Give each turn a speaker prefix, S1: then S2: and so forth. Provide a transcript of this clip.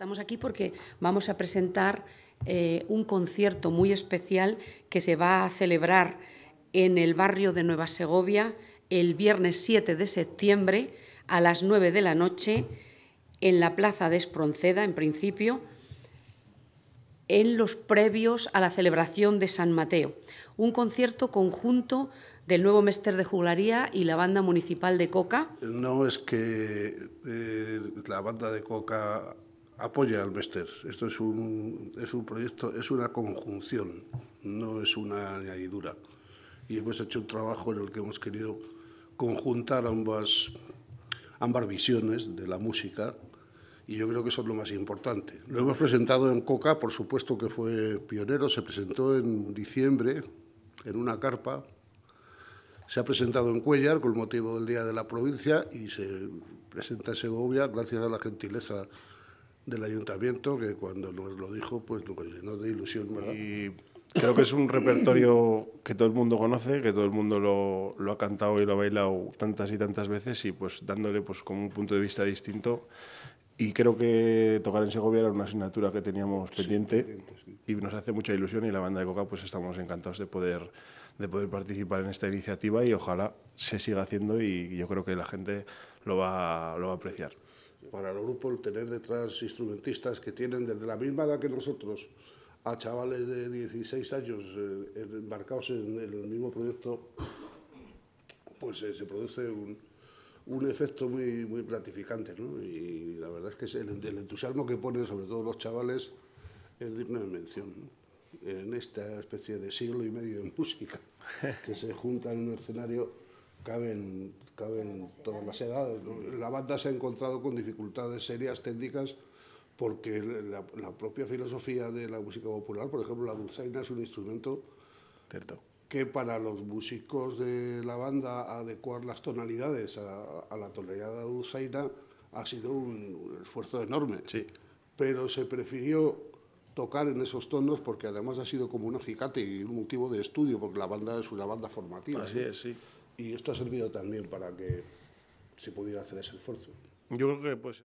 S1: Estamos aquí porque vamos a presentar eh, un concierto muy especial que se va a celebrar en el barrio de Nueva Segovia el viernes 7 de septiembre a las 9 de la noche en la Plaza de Espronceda, en principio, en los previos a la celebración de San Mateo. Un concierto conjunto del nuevo Mester de Juglaría y la banda municipal de Coca.
S2: No es que eh, la banda de Coca apoya al Mester. Esto es un, es un proyecto, es una conjunción, no es una añadidura. Y hemos hecho un trabajo en el que hemos querido conjuntar ambas, ambas visiones de la música y yo creo que eso es lo más importante. Lo hemos presentado en Coca, por supuesto que fue pionero, se presentó en diciembre en una carpa, se ha presentado en Cuellar con motivo del Día de la Provincia y se presenta en Segovia gracias a la gentileza del ayuntamiento que cuando nos lo dijo pues nos llenó de ilusión.
S3: Y creo que es un repertorio que todo el mundo conoce, que todo el mundo lo, lo, ha cantado y lo ha bailado tantas y tantas veces y pues dándole pues como un punto de vista distinto. Y creo que tocar en Segovia era una asignatura que teníamos pendiente y nos hace mucha ilusión y la banda de Coca pues estamos encantados de poder, de poder participar en esta iniciativa y ojalá se siga haciendo y yo creo que la gente lo va, lo va a apreciar
S2: para el grupo el tener detrás instrumentistas que tienen desde la misma edad que nosotros a chavales de 16 años eh, embarcados en, el mismo proyecto, pues eh, se produce un, un, efecto muy, muy gratificante. ¿no? Y la verdad es que el, el, entusiasmo que ponen sobre todo los chavales es digno de mención. En esta especie de siglo y medio de música que se junta en un escenario caben, caben todas las edades. La banda se ha encontrado con dificultades serias técnicas porque la, la, propia filosofía de la música popular, por ejemplo, la dulzaina es un instrumento
S3: Cierto.
S2: que para los músicos de la banda adecuar las tonalidades a, a la tonalidad de la dulzaina ha sido un esfuerzo enorme.
S3: Sí.
S2: Pero se prefirió tocar en esos tonos porque además ha sido como un acicate y un motivo de estudio porque la banda es una banda formativa.
S3: Así es, sí
S2: y esto ha servido también para que se pudiera hacer ese esfuerzo.
S3: Yo creo que pues